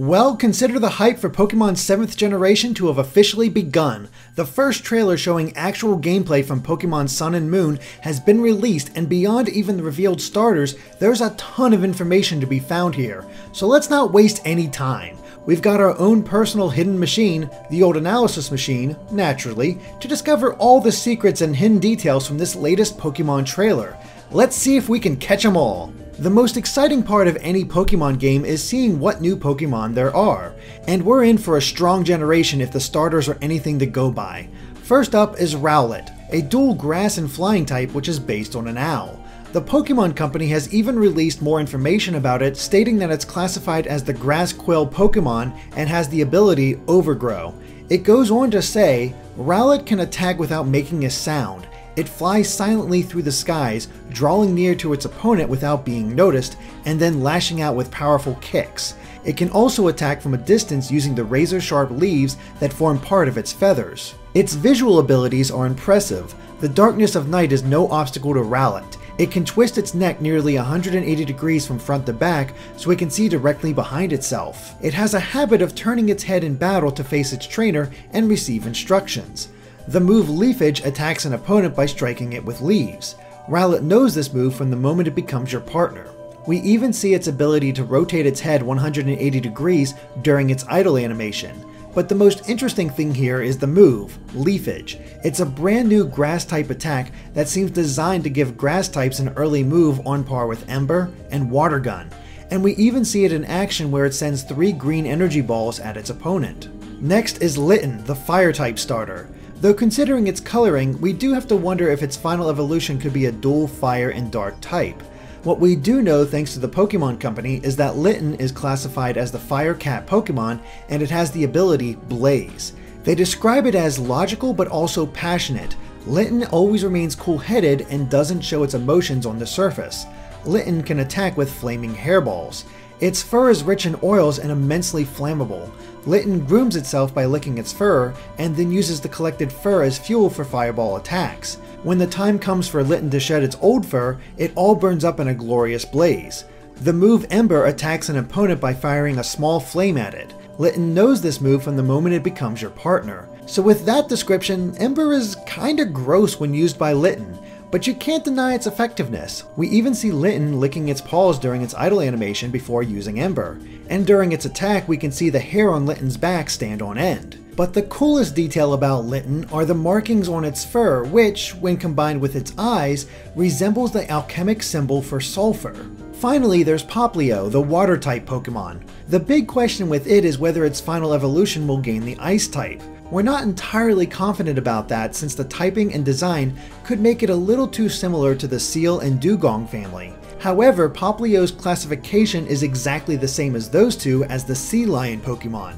Well, consider the hype for Pokemon 7th generation to have officially begun. The first trailer showing actual gameplay from Pokemon Sun and Moon has been released, and beyond even the revealed starters, there's a ton of information to be found here. So let's not waste any time. We've got our own personal hidden machine, the old analysis machine, naturally, to discover all the secrets and hidden details from this latest Pokemon trailer. Let's see if we can catch them all. The most exciting part of any Pokemon game is seeing what new Pokemon there are, and we're in for a strong generation if the starters are anything to go by. First up is Rowlet, a dual grass and flying type which is based on an owl. The Pokemon Company has even released more information about it, stating that it's classified as the grass quill Pokemon and has the ability Overgrow. It goes on to say, Rowlet can attack without making a sound, it flies silently through the skies, drawing near to its opponent without being noticed, and then lashing out with powerful kicks. It can also attack from a distance using the razor sharp leaves that form part of its feathers. Its visual abilities are impressive. The darkness of night is no obstacle to Rowlet. It can twist its neck nearly 180 degrees from front to back so it can see directly behind itself. It has a habit of turning its head in battle to face its trainer and receive instructions. The move Leafage attacks an opponent by striking it with leaves. Rowlet knows this move from the moment it becomes your partner. We even see its ability to rotate its head 180 degrees during its idle animation. But the most interesting thing here is the move, Leafage. It's a brand new grass type attack that seems designed to give grass types an early move on par with Ember and Water Gun. And we even see it in action where it sends three green energy balls at its opponent. Next is Litten, the fire type starter. Though considering its coloring, we do have to wonder if its final evolution could be a dual fire and dark type. What we do know thanks to the Pokemon Company is that Litten is classified as the Fire Cat Pokemon and it has the ability Blaze. They describe it as logical but also passionate. Litten always remains cool-headed and doesn't show its emotions on the surface. Litten can attack with flaming hairballs. Its fur is rich in oils and immensely flammable. Litten grooms itself by licking its fur, and then uses the collected fur as fuel for fireball attacks. When the time comes for Litten to shed its old fur, it all burns up in a glorious blaze. The move Ember attacks an opponent by firing a small flame at it. Litten knows this move from the moment it becomes your partner. So with that description, Ember is kinda gross when used by Litten, but you can't deny its effectiveness. We even see Litten licking its paws during its idle animation before using Ember, and during its attack we can see the hair on Litten's back stand on end. But the coolest detail about Litten are the markings on its fur, which, when combined with its eyes, resembles the alchemic symbol for sulfur. Finally, there's Popplio, the water type Pokemon. The big question with it is whether its final evolution will gain the ice type. We're not entirely confident about that since the typing and design could make it a little too similar to the seal and dugong family. However, Popplio's classification is exactly the same as those two as the Sea Lion Pokemon.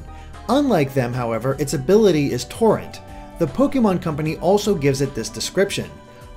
Unlike them, however, its ability is Torrent. The Pokemon Company also gives it this description.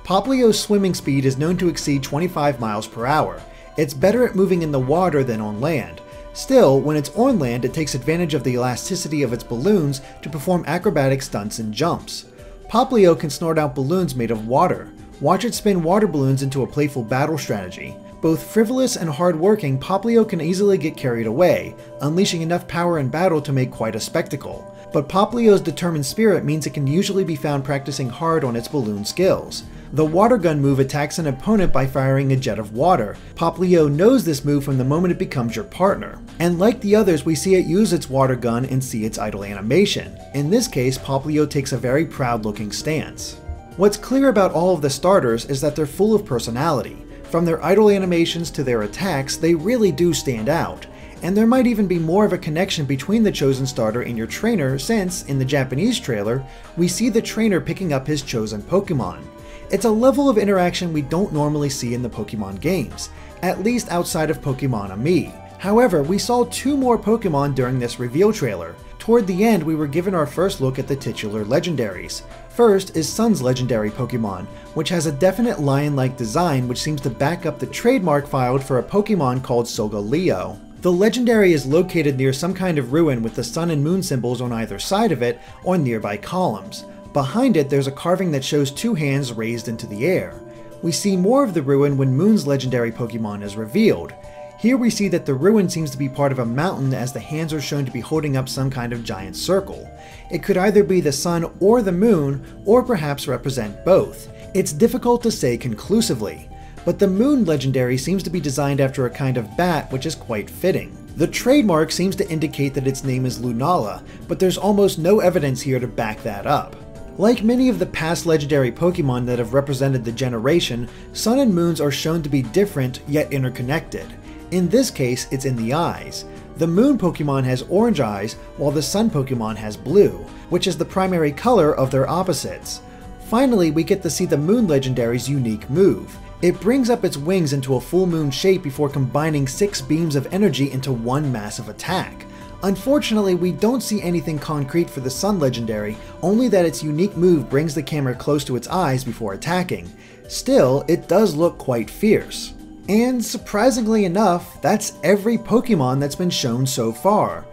Popplio's swimming speed is known to exceed 25 miles per hour. It's better at moving in the water than on land. Still, when it's on land, it takes advantage of the elasticity of its balloons to perform acrobatic stunts and jumps. Popplio can snort out balloons made of water. Watch it spin water balloons into a playful battle strategy. Both frivolous and hard-working, Popplio can easily get carried away, unleashing enough power in battle to make quite a spectacle. But Popplio's determined spirit means it can usually be found practicing hard on its balloon skills. The water gun move attacks an opponent by firing a jet of water. Popplio knows this move from the moment it becomes your partner. And like the others, we see it use its water gun and see its idle animation. In this case, Popplio takes a very proud looking stance. What's clear about all of the starters is that they're full of personality. From their idle animations to their attacks, they really do stand out. And there might even be more of a connection between the chosen starter and your trainer since, in the Japanese trailer, we see the trainer picking up his chosen Pokemon. It's a level of interaction we don't normally see in the Pokemon games, at least outside of Pokemon Amie. However, we saw two more Pokemon during this reveal trailer. Toward the end, we were given our first look at the titular legendaries. First is Sun's legendary Pokemon, which has a definite lion-like design which seems to back up the trademark filed for a Pokemon called Solgaleo. The legendary is located near some kind of ruin with the sun and moon symbols on either side of it or nearby columns. Behind it, there's a carving that shows two hands raised into the air. We see more of the ruin when Moon's legendary Pokemon is revealed. Here we see that the ruin seems to be part of a mountain as the hands are shown to be holding up some kind of giant circle. It could either be the sun or the moon, or perhaps represent both. It's difficult to say conclusively, but the moon legendary seems to be designed after a kind of bat which is quite fitting. The trademark seems to indicate that its name is Lunala, but there's almost no evidence here to back that up. Like many of the past legendary Pokemon that have represented the generation, Sun and Moons are shown to be different yet interconnected. In this case, it's in the eyes. The Moon Pokemon has orange eyes, while the Sun Pokemon has blue, which is the primary color of their opposites. Finally, we get to see the Moon Legendary's unique move. It brings up its wings into a full moon shape before combining six beams of energy into one massive attack. Unfortunately, we don't see anything concrete for the Sun Legendary, only that its unique move brings the camera close to its eyes before attacking. Still, it does look quite fierce. And surprisingly enough, that's every Pokemon that's been shown so far.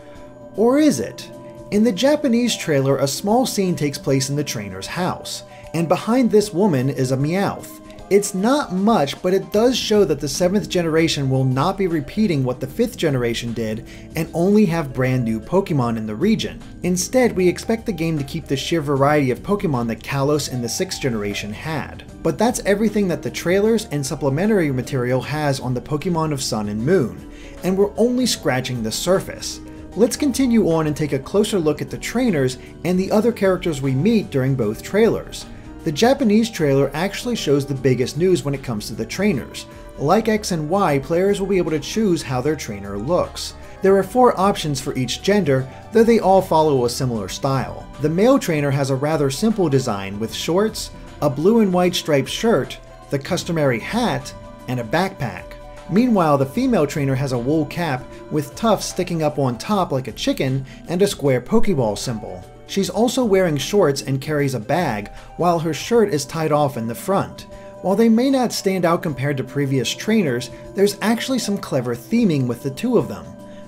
Or is it? In the Japanese trailer, a small scene takes place in the trainer's house, and behind this woman is a Meowth. It's not much, but it does show that the 7th generation will not be repeating what the 5th generation did and only have brand new Pokemon in the region. Instead, we expect the game to keep the sheer variety of Pokemon that Kalos and the 6th generation had. But that's everything that the trailers and supplementary material has on the Pokemon of Sun and Moon, and we're only scratching the surface. Let's continue on and take a closer look at the trainers and the other characters we meet during both trailers. The Japanese trailer actually shows the biggest news when it comes to the trainers. Like X and Y, players will be able to choose how their trainer looks. There are four options for each gender, though they all follow a similar style. The male trainer has a rather simple design with shorts, a blue and white striped shirt, the customary hat, and a backpack. Meanwhile, the female trainer has a wool cap with tufts sticking up on top like a chicken and a square Pokeball symbol. She's also wearing shorts and carries a bag, while her shirt is tied off in the front. While they may not stand out compared to previous trainers, there's actually some clever theming with the two of them.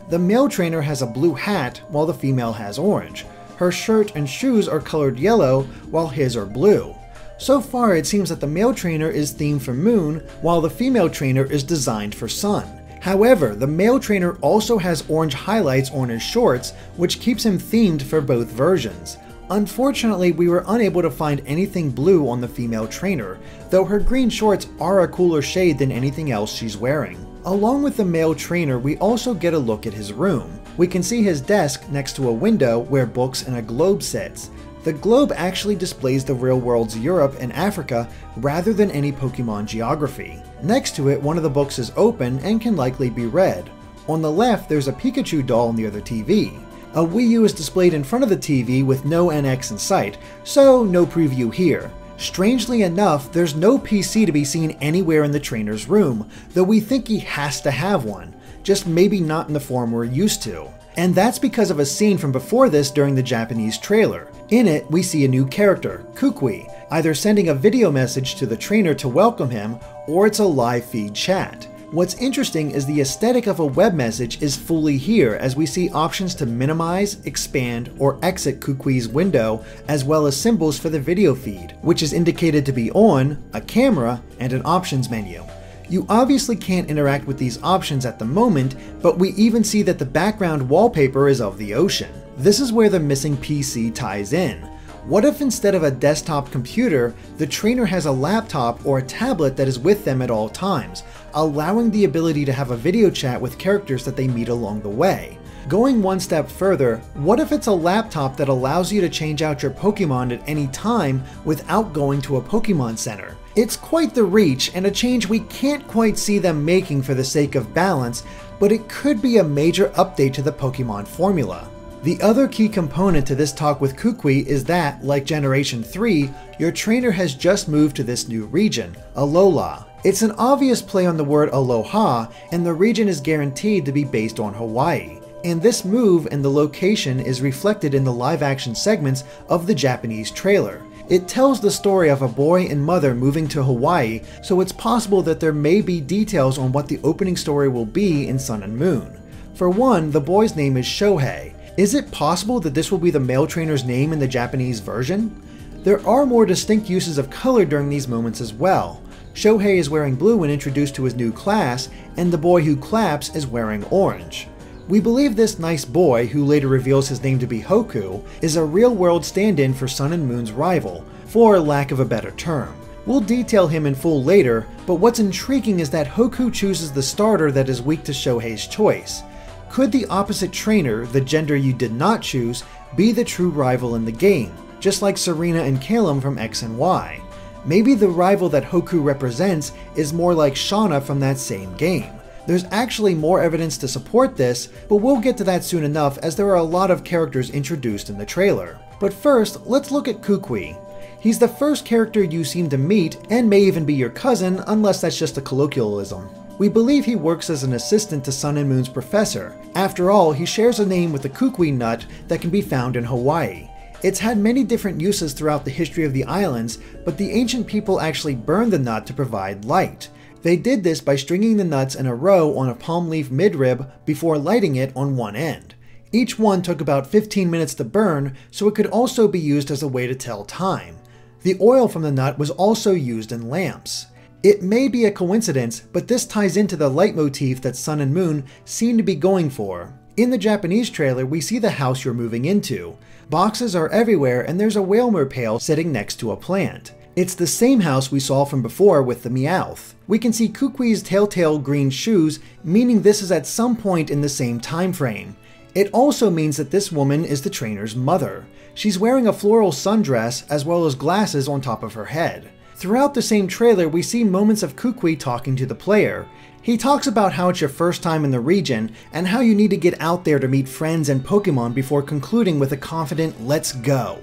The male trainer has a blue hat, while the female has orange. Her shirt and shoes are colored yellow, while his are blue. So far, it seems that the male trainer is themed for Moon, while the female trainer is designed for Sun. However, the male trainer also has orange highlights on his shorts, which keeps him themed for both versions. Unfortunately, we were unable to find anything blue on the female trainer, though her green shorts are a cooler shade than anything else she's wearing. Along with the male trainer, we also get a look at his room. We can see his desk next to a window where books and a globe sits. The globe actually displays the real world's Europe and Africa rather than any Pokemon geography. Next to it, one of the books is open and can likely be read. On the left, there's a Pikachu doll near the TV. A Wii U is displayed in front of the TV with no NX in sight, so no preview here. Strangely enough, there's no PC to be seen anywhere in the trainer's room, though we think he has to have one, just maybe not in the form we're used to. And that's because of a scene from before this during the Japanese trailer. In it, we see a new character, Kukui, either sending a video message to the trainer to welcome him, or it's a live feed chat. What's interesting is the aesthetic of a web message is fully here as we see options to minimize, expand, or exit Kukui's window, as well as symbols for the video feed, which is indicated to be on, a camera, and an options menu. You obviously can't interact with these options at the moment, but we even see that the background wallpaper is of the ocean. This is where the missing PC ties in. What if instead of a desktop computer, the trainer has a laptop or a tablet that is with them at all times, allowing the ability to have a video chat with characters that they meet along the way? Going one step further, what if it's a laptop that allows you to change out your Pokemon at any time without going to a Pokemon Center? It's quite the reach, and a change we can't quite see them making for the sake of balance, but it could be a major update to the Pokemon formula. The other key component to this talk with Kukui is that, like Generation 3, your trainer has just moved to this new region, Alola. It's an obvious play on the word aloha, and the region is guaranteed to be based on Hawaii. And this move and the location is reflected in the live action segments of the Japanese trailer. It tells the story of a boy and mother moving to Hawaii, so it's possible that there may be details on what the opening story will be in Sun and Moon. For one, the boy's name is Shohei. Is it possible that this will be the male trainer's name in the Japanese version? There are more distinct uses of color during these moments as well. Shohei is wearing blue when introduced to his new class, and the boy who claps is wearing orange. We believe this nice boy, who later reveals his name to be Hoku, is a real world stand in for Sun and Moon's rival, for lack of a better term. We'll detail him in full later, but what's intriguing is that Hoku chooses the starter that is weak to Shohei's choice. Could the opposite trainer, the gender you did not choose, be the true rival in the game, just like Serena and Calem from X and Y? Maybe the rival that Hoku represents is more like Shauna from that same game. There's actually more evidence to support this, but we'll get to that soon enough as there are a lot of characters introduced in the trailer. But first, let's look at Kukui. He's the first character you seem to meet, and may even be your cousin, unless that's just a colloquialism. We believe he works as an assistant to Sun and Moon's professor. After all, he shares a name with the kukui nut that can be found in Hawaii. It's had many different uses throughout the history of the islands, but the ancient people actually burned the nut to provide light. They did this by stringing the nuts in a row on a palm leaf midrib before lighting it on one end. Each one took about 15 minutes to burn, so it could also be used as a way to tell time. The oil from the nut was also used in lamps. It may be a coincidence, but this ties into the leitmotif that Sun and Moon seem to be going for. In the Japanese trailer, we see the house you're moving into. Boxes are everywhere and there's a Wailmer pail sitting next to a plant. It's the same house we saw from before with the Meowth. We can see Kukui's telltale green shoes, meaning this is at some point in the same time frame. It also means that this woman is the trainer's mother. She's wearing a floral sundress as well as glasses on top of her head. Throughout the same trailer, we see moments of Kukui talking to the player. He talks about how it's your first time in the region, and how you need to get out there to meet friends and Pokemon before concluding with a confident, let's go.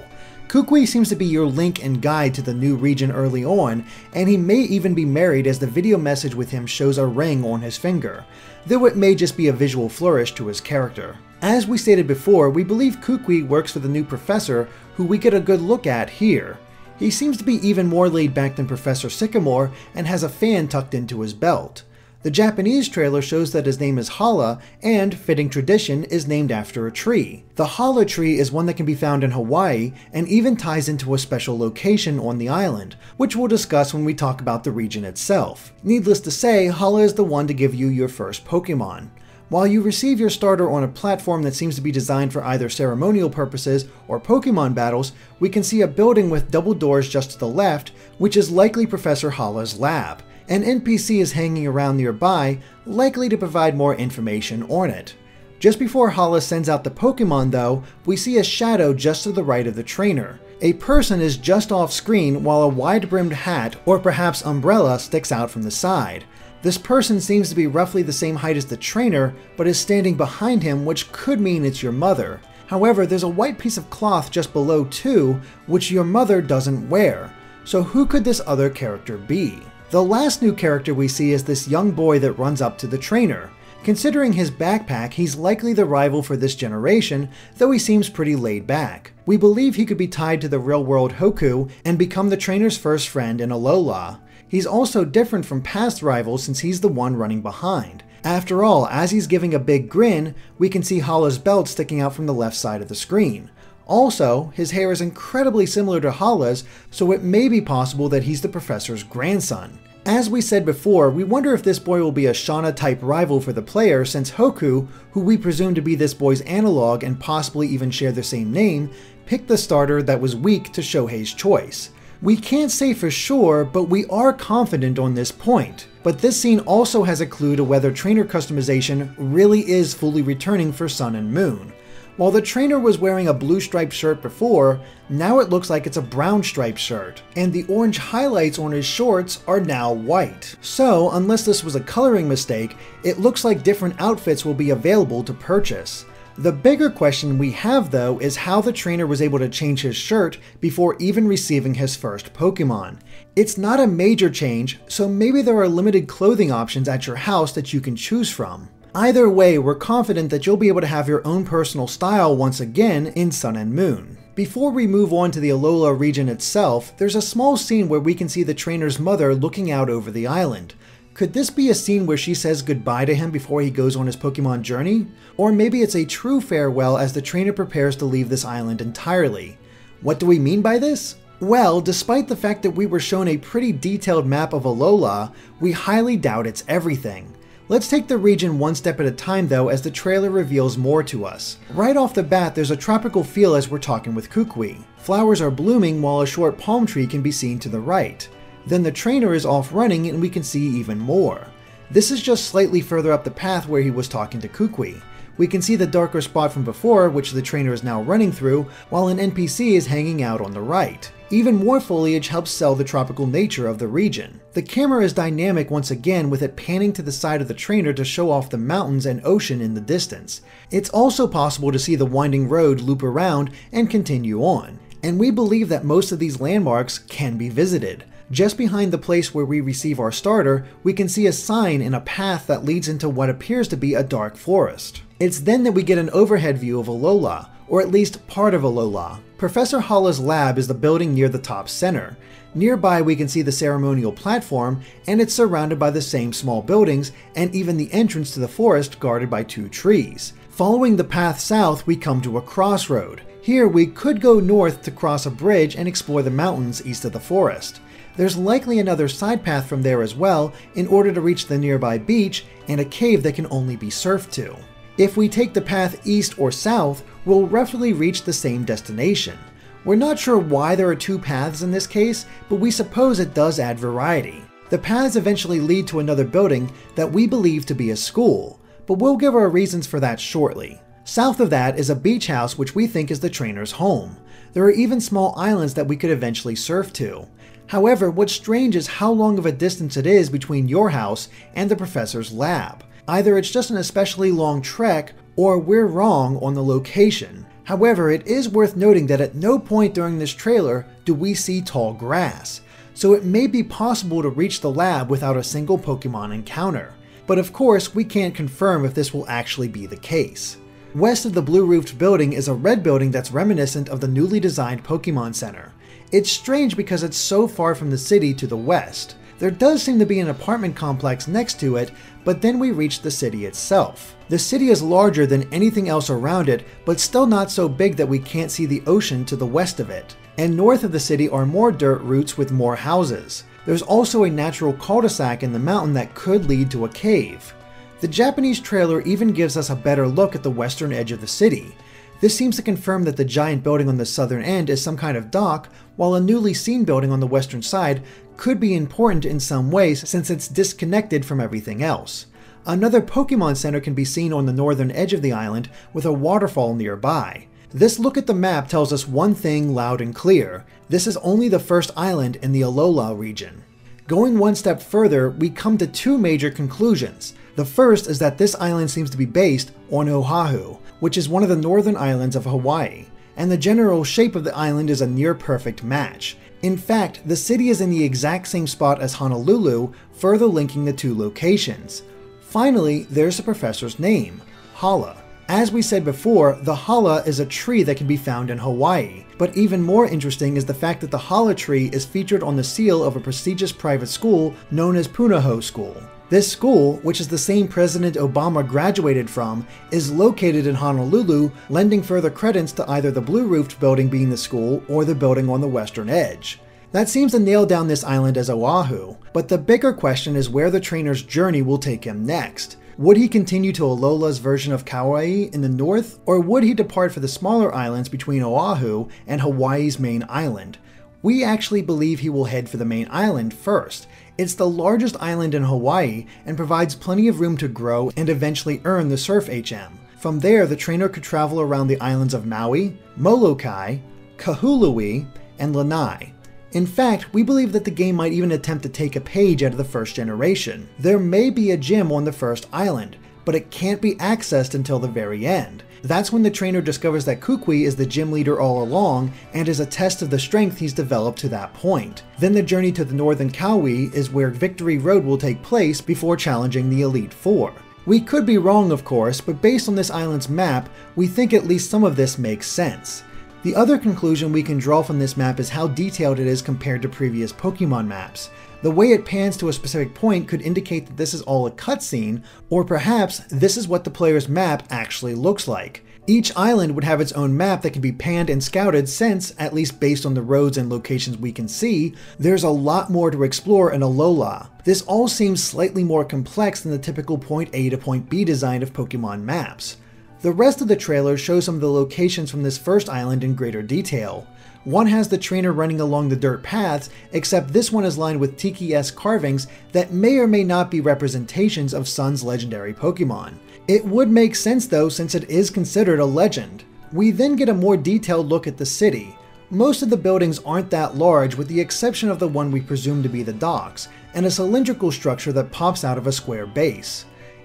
Kukui seems to be your link and guide to the new region early on, and he may even be married as the video message with him shows a ring on his finger, though it may just be a visual flourish to his character. As we stated before, we believe Kukui works for the new professor, who we get a good look at here. He seems to be even more laid back than Professor Sycamore and has a fan tucked into his belt. The Japanese trailer shows that his name is Hala, and, fitting tradition, is named after a tree. The Hala tree is one that can be found in Hawaii, and even ties into a special location on the island, which we'll discuss when we talk about the region itself. Needless to say, Hala is the one to give you your first Pokemon. While you receive your starter on a platform that seems to be designed for either ceremonial purposes or Pokemon battles, we can see a building with double doors just to the left, which is likely Professor Hala's lab. An NPC is hanging around nearby, likely to provide more information on it. Just before Hala sends out the Pokemon though, we see a shadow just to the right of the trainer. A person is just off screen while a wide-brimmed hat or perhaps umbrella sticks out from the side. This person seems to be roughly the same height as the trainer, but is standing behind him which could mean it's your mother. However, there's a white piece of cloth just below too, which your mother doesn't wear. So who could this other character be? The last new character we see is this young boy that runs up to the trainer. Considering his backpack, he's likely the rival for this generation, though he seems pretty laid back. We believe he could be tied to the real-world Hoku and become the trainer's first friend in Alola. He's also different from past rivals since he's the one running behind. After all, as he's giving a big grin, we can see Hala's belt sticking out from the left side of the screen. Also, his hair is incredibly similar to Hala's, so it may be possible that he's the professor's grandson. As we said before, we wonder if this boy will be a Shauna type rival for the player since Hoku, who we presume to be this boy's analog and possibly even share the same name, picked the starter that was weak to Shohei's choice. We can't say for sure, but we are confident on this point. But this scene also has a clue to whether trainer customization really is fully returning for Sun and Moon. While the trainer was wearing a blue striped shirt before, now it looks like it's a brown striped shirt, and the orange highlights on his shorts are now white. So, unless this was a coloring mistake, it looks like different outfits will be available to purchase. The bigger question we have though is how the trainer was able to change his shirt before even receiving his first Pokemon. It's not a major change, so maybe there are limited clothing options at your house that you can choose from. Either way, we're confident that you'll be able to have your own personal style once again in Sun and Moon. Before we move on to the Alola region itself, there's a small scene where we can see the trainer's mother looking out over the island. Could this be a scene where she says goodbye to him before he goes on his Pokemon journey? Or maybe it's a true farewell as the trainer prepares to leave this island entirely. What do we mean by this? Well, despite the fact that we were shown a pretty detailed map of Alola, we highly doubt it's everything. Let's take the region one step at a time though as the trailer reveals more to us. Right off the bat there's a tropical feel as we're talking with Kukui. Flowers are blooming while a short palm tree can be seen to the right. Then the trainer is off running and we can see even more. This is just slightly further up the path where he was talking to Kukui. We can see the darker spot from before, which the trainer is now running through, while an NPC is hanging out on the right. Even more foliage helps sell the tropical nature of the region. The camera is dynamic once again with it panning to the side of the trainer to show off the mountains and ocean in the distance. It's also possible to see the winding road loop around and continue on. And we believe that most of these landmarks can be visited. Just behind the place where we receive our starter, we can see a sign in a path that leads into what appears to be a dark forest. It's then that we get an overhead view of Alola, or at least part of Alola. Professor Hala's lab is the building near the top center. Nearby we can see the ceremonial platform, and it's surrounded by the same small buildings, and even the entrance to the forest guarded by two trees. Following the path south, we come to a crossroad. Here we could go north to cross a bridge and explore the mountains east of the forest. There's likely another side path from there as well in order to reach the nearby beach and a cave that can only be surfed to. If we take the path east or south, we'll roughly reach the same destination. We're not sure why there are two paths in this case, but we suppose it does add variety. The paths eventually lead to another building that we believe to be a school, but we'll give our reasons for that shortly. South of that is a beach house which we think is the trainer's home. There are even small islands that we could eventually surf to. However, what's strange is how long of a distance it is between your house and the professor's lab. Either it's just an especially long trek, or we're wrong on the location. However, it is worth noting that at no point during this trailer do we see tall grass, so it may be possible to reach the lab without a single Pokemon encounter. But of course, we can't confirm if this will actually be the case. West of the blue roofed building is a red building that's reminiscent of the newly designed Pokemon Center. It's strange because it's so far from the city to the west. There does seem to be an apartment complex next to it, but then we reach the city itself. The city is larger than anything else around it, but still not so big that we can't see the ocean to the west of it. And north of the city are more dirt routes with more houses. There's also a natural cul-de-sac in the mountain that could lead to a cave. The Japanese trailer even gives us a better look at the western edge of the city. This seems to confirm that the giant building on the southern end is some kind of dock, while a newly seen building on the western side could be important in some ways since it's disconnected from everything else. Another Pokemon Center can be seen on the northern edge of the island with a waterfall nearby. This look at the map tells us one thing loud and clear. This is only the first island in the Alola region. Going one step further, we come to two major conclusions. The first is that this island seems to be based on Oahu, which is one of the northern islands of Hawaii, and the general shape of the island is a near perfect match. In fact, the city is in the exact same spot as Honolulu, further linking the two locations. Finally, there's the professor's name, Hala. As we said before, the hala is a tree that can be found in Hawaii, but even more interesting is the fact that the hala tree is featured on the seal of a prestigious private school known as Punahou School. This school, which is the same President Obama graduated from, is located in Honolulu, lending further credence to either the blue roofed building being the school or the building on the western edge. That seems to nail down this island as Oahu, but the bigger question is where the trainer's journey will take him next. Would he continue to Alola's version of Kauai in the north, or would he depart for the smaller islands between Oahu and Hawaii's main island? We actually believe he will head for the main island first, it's the largest island in Hawaii and provides plenty of room to grow and eventually earn the Surf HM. From there, the trainer could travel around the islands of Maui, Molokai, Kahului, and Lanai. In fact, we believe that the game might even attempt to take a page out of the first generation. There may be a gym on the first island, but it can't be accessed until the very end. That's when the trainer discovers that Kukui is the gym leader all along and is a test of the strength he's developed to that point. Then the journey to the northern Kauai is where Victory Road will take place before challenging the Elite Four. We could be wrong, of course, but based on this island's map, we think at least some of this makes sense. The other conclusion we can draw from this map is how detailed it is compared to previous Pokemon maps. The way it pans to a specific point could indicate that this is all a cutscene, or perhaps this is what the player's map actually looks like. Each island would have its own map that can be panned and scouted since, at least based on the roads and locations we can see, there's a lot more to explore in Alola. This all seems slightly more complex than the typical point A to point B design of Pokemon maps. The rest of the trailer shows some of the locations from this first island in greater detail. One has the trainer running along the dirt paths, except this one is lined with Tiki-esque carvings that may or may not be representations of Sun's legendary Pokemon. It would make sense though since it is considered a legend. We then get a more detailed look at the city. Most of the buildings aren't that large with the exception of the one we presume to be the docks, and a cylindrical structure that pops out of a square base.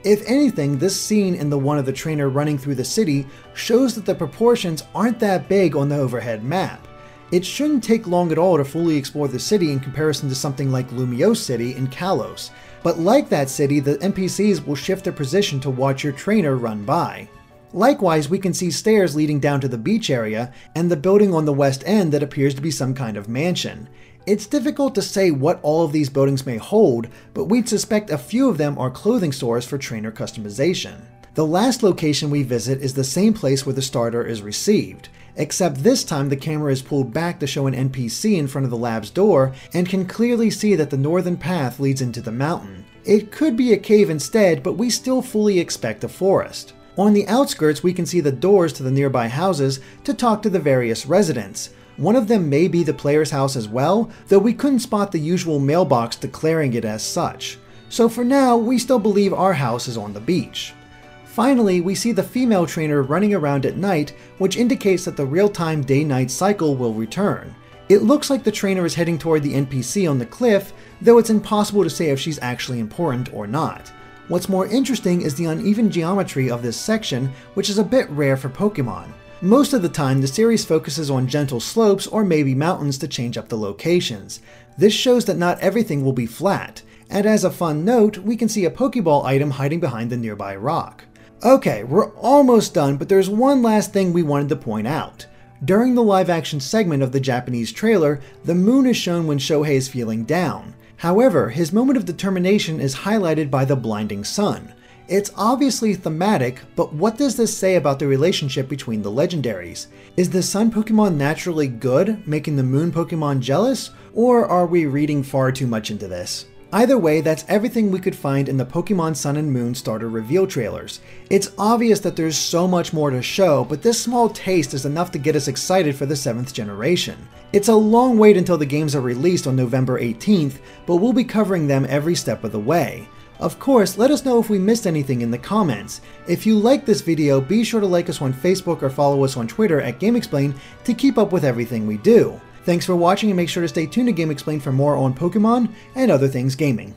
If anything, this scene in the one of the trainer running through the city shows that the proportions aren't that big on the overhead map. It shouldn't take long at all to fully explore the city in comparison to something like Lumiose City in Kalos, but like that city, the NPCs will shift their position to watch your trainer run by. Likewise, we can see stairs leading down to the beach area and the building on the west end that appears to be some kind of mansion. It's difficult to say what all of these buildings may hold, but we'd suspect a few of them are clothing stores for trainer customization. The last location we visit is the same place where the starter is received, except this time the camera is pulled back to show an NPC in front of the lab's door and can clearly see that the northern path leads into the mountain. It could be a cave instead, but we still fully expect a forest. On the outskirts, we can see the doors to the nearby houses to talk to the various residents, one of them may be the player's house as well, though we couldn't spot the usual mailbox declaring it as such. So for now, we still believe our house is on the beach. Finally, we see the female trainer running around at night, which indicates that the real-time day-night cycle will return. It looks like the trainer is heading toward the NPC on the cliff, though it's impossible to say if she's actually important or not. What's more interesting is the uneven geometry of this section, which is a bit rare for Pokemon. Most of the time, the series focuses on gentle slopes or maybe mountains to change up the locations. This shows that not everything will be flat, and as a fun note, we can see a Pokeball item hiding behind the nearby rock. Okay, we're almost done, but there's one last thing we wanted to point out. During the live action segment of the Japanese trailer, the moon is shown when Shohei is feeling down. However, his moment of determination is highlighted by the blinding sun. It's obviously thematic, but what does this say about the relationship between the legendaries? Is the sun Pokemon naturally good, making the moon Pokemon jealous, or are we reading far too much into this? Either way, that's everything we could find in the Pokemon Sun and Moon starter reveal trailers. It's obvious that there's so much more to show, but this small taste is enough to get us excited for the 7th generation. It's a long wait until the games are released on November 18th, but we'll be covering them every step of the way. Of course, let us know if we missed anything in the comments. If you like this video, be sure to like us on Facebook or follow us on Twitter at GameXplain to keep up with everything we do. Thanks for watching and make sure to stay tuned to GameXplain for more on Pokemon and other things gaming.